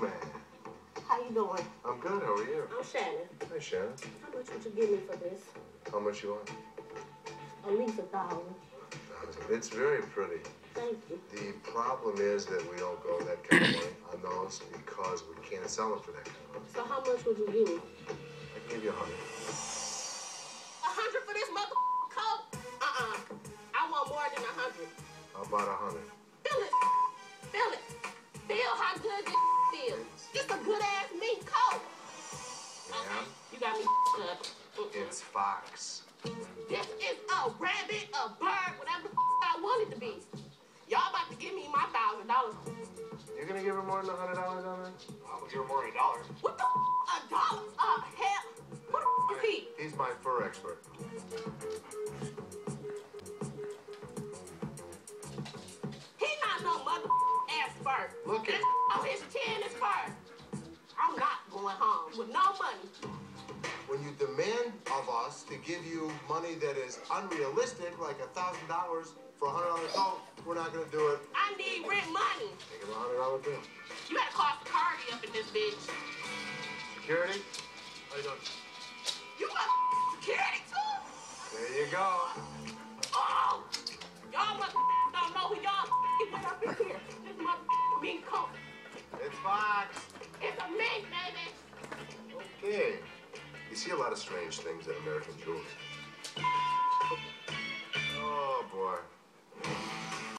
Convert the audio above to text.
man. How you doing? I'm good. How are you? I'm Shannon. Hey, Shannon. How much would you give me for this? How much you want? At least a thousand. It's very pretty. Thank you. The problem is that we don't go that kind of money on those because we can't sell it for that kind of money. So how much would you give me? I give you a hundred. A hundred for this mother coat? Uh-uh. I want more than a hundred. How about a hundred? Feel it. Got me up. It's Fox. This is a rabbit, a bird, whatever the I want it to be. Y'all about to give me my thousand dollars. You're gonna give her more than a hundred dollars on that? I'll give her more than a dollar. What the a dollar? Uh, hell. Who the is he? He's my fur expert. He not no mother ass bird. Look at- This on his chin is fur. I'm not going home with no money. When you demand of us to give you money that is unrealistic, like a thousand dollars for a hundred dollar coat, we're not gonna do it. I need rent money. Take a hundred dollar bill. You gotta call security up in this bitch. Security? How you doing? You got security too? There you go. Oh! Y'all don't know who y'all went up in here. This mother mink coat. It's Fox. It's a mink, baby. Okay. You see a lot of strange things in American jewelry.